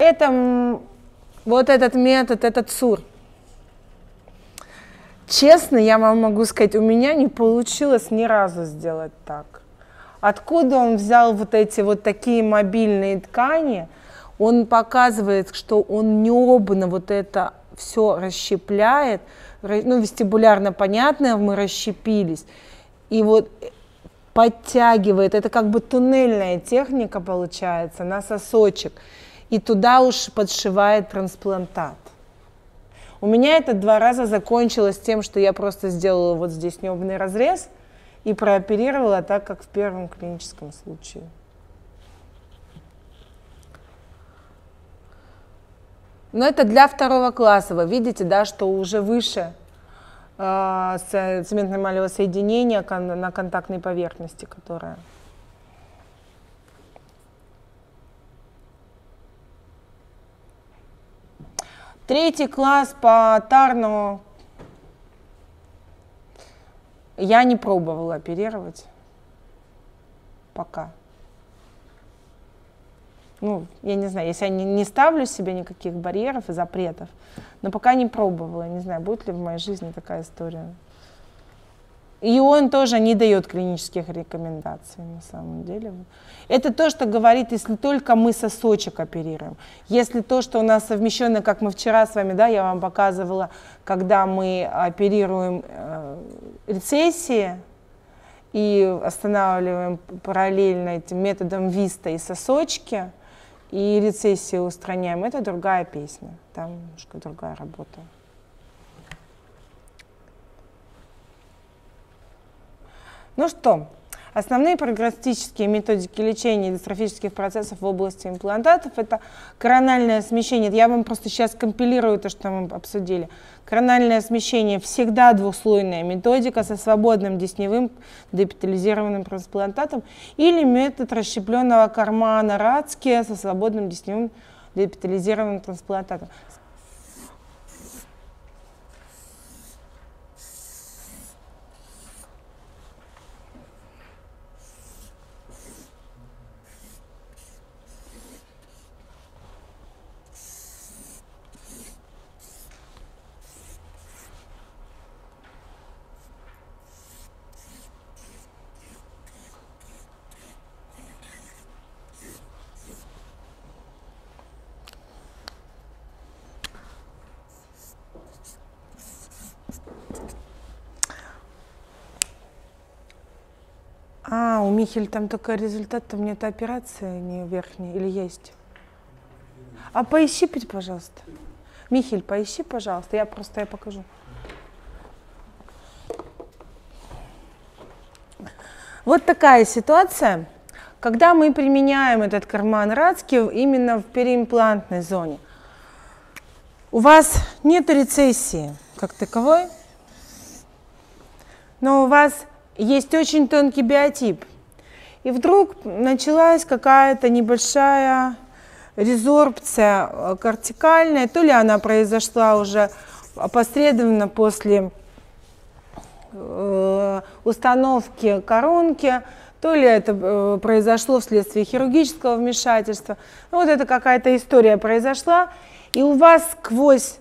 Это вот этот метод, этот СУР. Честно, я вам могу сказать, у меня не получилось ни разу сделать так. Откуда он взял вот эти вот такие мобильные ткани? Он показывает, что он необно вот это все расщепляет, ну, вестибулярно понятно, мы расщепились, и вот подтягивает, это как бы туннельная техника получается на сосочек, и туда уж подшивает трансплантат. У меня это два раза закончилось тем, что я просто сделала вот здесь небный разрез и прооперировала так, как в первом клиническом случае. Но это для второго класса. Вы видите, да, что уже выше э, цементно-эмалевого соединения на контактной поверхности, которая Третий класс по Тарну я не пробовала оперировать пока. Ну, я не знаю, если я не, не ставлю себе никаких барьеров и запретов, но пока не пробовала, не знаю, будет ли в моей жизни такая история. И он тоже не дает клинических рекомендаций на самом деле. Это то, что говорит, если только мы сосочек оперируем. Если то, что у нас совмещено, как мы вчера с вами, да, я вам показывала, когда мы оперируем э, рецессии и останавливаем параллельно этим методом ВИСТа и сосочки, и рецессии устраняем, это другая песня, там немножко другая работа. Ну что, Основные прогностические методики лечения дистрофических процессов в области имплантатов – это корональное смещение. Я вам просто сейчас компилирую то, что мы обсудили. Корональное смещение – всегда двухслойная методика со свободным десневым депитализированным трансплантатом или метод расщепленного кармана Радске со свободным десневым депитализированным трансплантатом. А, у Михель там только результат, там нет операции не верхней или есть? А поищи, пожалуйста. Михель, поищи, пожалуйста, я просто я покажу. Вот такая ситуация, когда мы применяем этот карман Радски именно в переимплантной зоне. У вас нет рецессии как таковой, но у вас есть очень тонкий биотип. И вдруг началась какая-то небольшая резорбция э, кортикальная, то ли она произошла уже опосредованно после э, установки коронки, то ли это э, произошло вследствие хирургического вмешательства. Ну, вот это какая-то история произошла, и у вас сквозь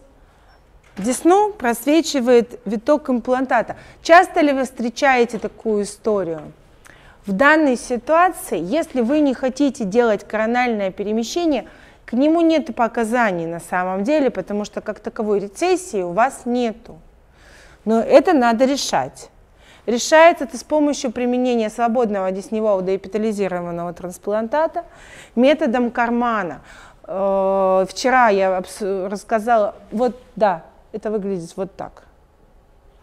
десну просвечивает виток имплантата. Часто ли вы встречаете такую историю? В данной ситуации, если вы не хотите делать корональное перемещение, к нему нет показаний на самом деле, потому что как таковой рецессии у вас нету. Но это надо решать. Решается это с помощью применения свободного десневого деэпитализированного трансплантата методом кармана. Э, вчера я рассказала, вот да, это выглядит вот так,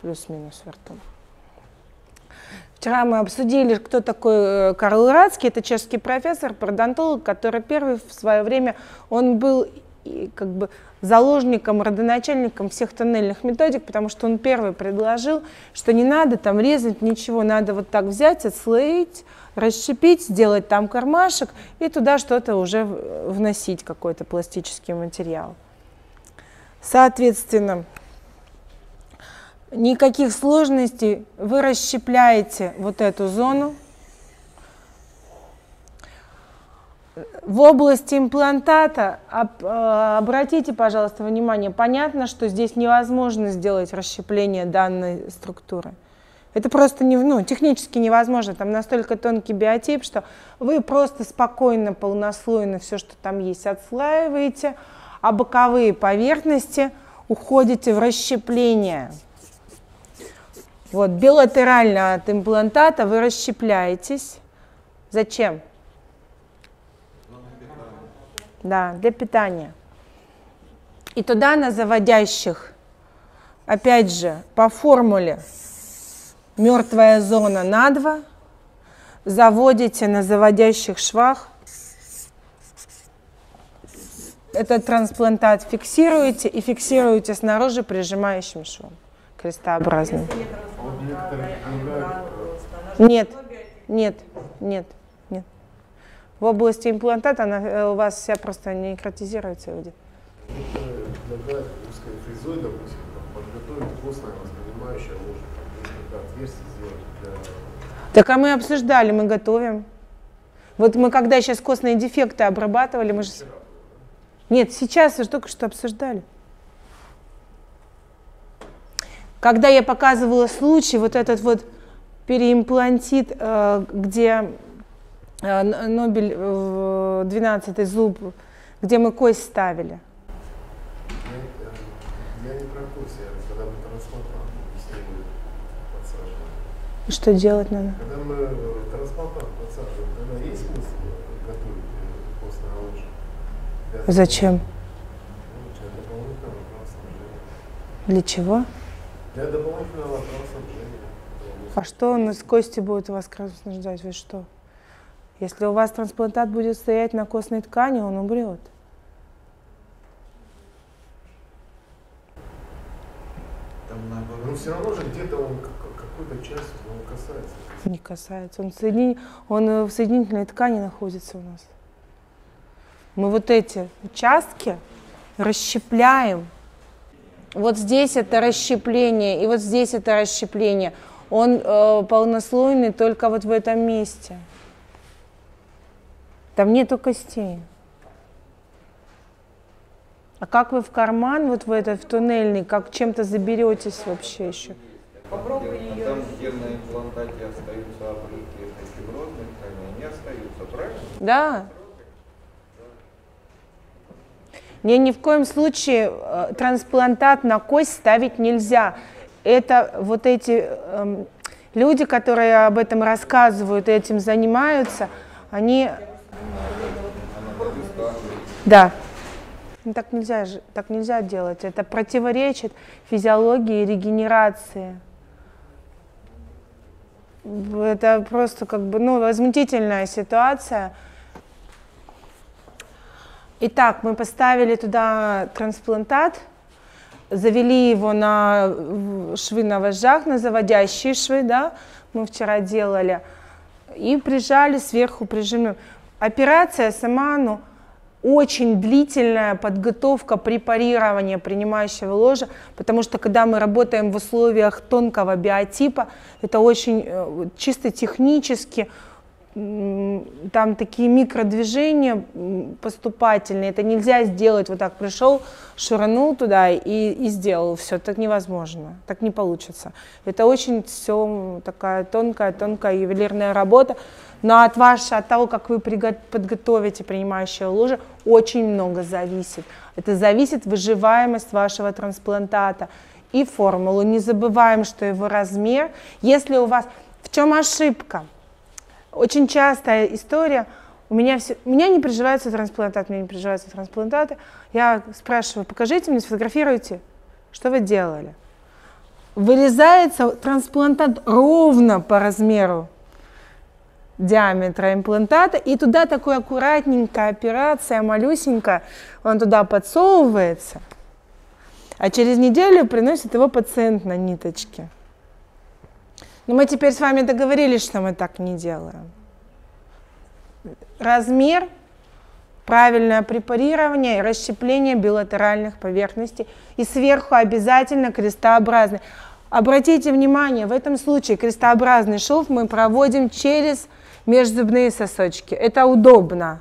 плюс-минус ртом. Вчера мы обсудили, кто такой э, Карл Радский, это чешский профессор, пародонтолог, который первый в свое время, он был как бы заложником, родоначальником всех тоннельных методик, потому что он первый предложил, что не надо там резать ничего, надо вот так взять, отслоить, расщепить, сделать там кармашек и туда что-то уже вносить, какой-то пластический материал. Соответственно, никаких сложностей, вы расщепляете вот эту зону. В области имплантата э, обратите, пожалуйста, внимание, понятно, что здесь невозможно сделать расщепление данной структуры. Это просто не, ну, технически невозможно. Там настолько тонкий биотип, что вы просто спокойно, полнослойно все, что там есть, отслаиваете, а боковые поверхности уходите в расщепление. Вот, билатерально от имплантата вы расщепляетесь. Зачем? Да, для питания. И туда на заводящих, опять же, по формуле мертвая зона на 2, заводите на заводящих швах, этот трансплантат фиксируете и фиксируете снаружи прижимающим швом крестообразным. Нет, нет, нет. В области имплантата она э, у вас вся просто некротизируется. Люди. Так а мы обсуждали, мы готовим. Вот мы когда сейчас костные дефекты обрабатывали, мы же... Нет, сейчас вы же только что обсуждали. Когда я показывала случай, вот этот вот переимплантит, э, где Э, Нобель 12 зуб, где мы кость ставили. Я, я не про кость, я когда мы трансплантант подсаживаем. Что делать надо? Когда мы э, трансплантант подсаживаем, тогда есть смысл готовить э, костное оружие? Зачем? Для чего? Для дополнительного кровоснабжения. А что он из кости будет у вас кровоснабжать? Вы что? Если у вас трансплантат будет стоять на костной ткани, он умрет. Но все равно же где-то он какой-то часть он касается. Не касается. Он, соедин... он э, в соединительной ткани находится у нас. Мы вот эти участки расщепляем. Вот здесь это расщепление, и вот здесь это расщепление. Он э, полнослойный только вот в этом месте. Там нету костей. А как вы в карман, вот в этот в туннельный, как чем-то заберетесь вообще еще? Попробуй ее. Там, где на имплантате остаются обрывки фиброзных они остаются, правильно? Да. Не, ни в коем случае э, трансплантат на кость ставить нельзя. Это вот эти э, люди, которые об этом рассказывают этим занимаются, они да. Ну, так нельзя, так нельзя делать. Это противоречит физиологии регенерации. Это просто как бы, ну, возмутительная ситуация. Итак, мы поставили туда трансплантат, завели его на швы на вожжах, на заводящие швы, да, мы вчера делали, и прижали сверху прижимным. Операция сама, ну, очень длительная подготовка препарирования принимающего ложа, потому что когда мы работаем в условиях тонкого биотипа, это очень э, чисто технически, там такие микродвижения поступательные, это нельзя сделать, вот так пришел, шуранул туда и, и сделал все, так невозможно, так не получится. Это очень все такая тонкая, тонкая ювелирная работа, но от, вашего, от того, как вы подготовите принимающее ложе, очень много зависит. Это зависит выживаемость вашего трансплантата и формулу. Не забываем, что его размер, если у вас... В чем ошибка? Очень частая история, у меня, все, у меня не приживается трансплантат, у меня не приживаются трансплантаты. Я спрашиваю, покажите мне, сфотографируйте, что вы делали. Вырезается трансплантат ровно по размеру диаметра имплантата, и туда такой аккуратненькая операция, малюсенькая, он туда подсовывается, а через неделю приносит его пациент на ниточке. Но мы теперь с вами договорились, что мы так не делаем. Размер, правильное препарирование и расщепление билатеральных поверхностей. И сверху обязательно крестообразный. Обратите внимание, в этом случае крестообразный шов мы проводим через межзубные сосочки. Это удобно.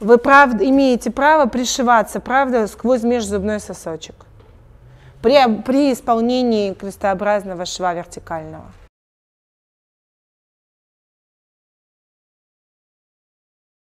Вы правда, имеете право пришиваться, правда, сквозь межзубной сосочек при, при исполнении крестообразного шва вертикального.